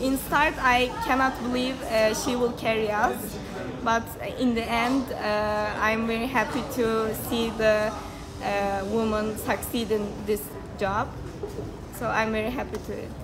in start, I cannot believe uh, she will carry us, but in the end, uh, I'm very happy to see the uh, woman succeed in this job. So I'm very happy to it.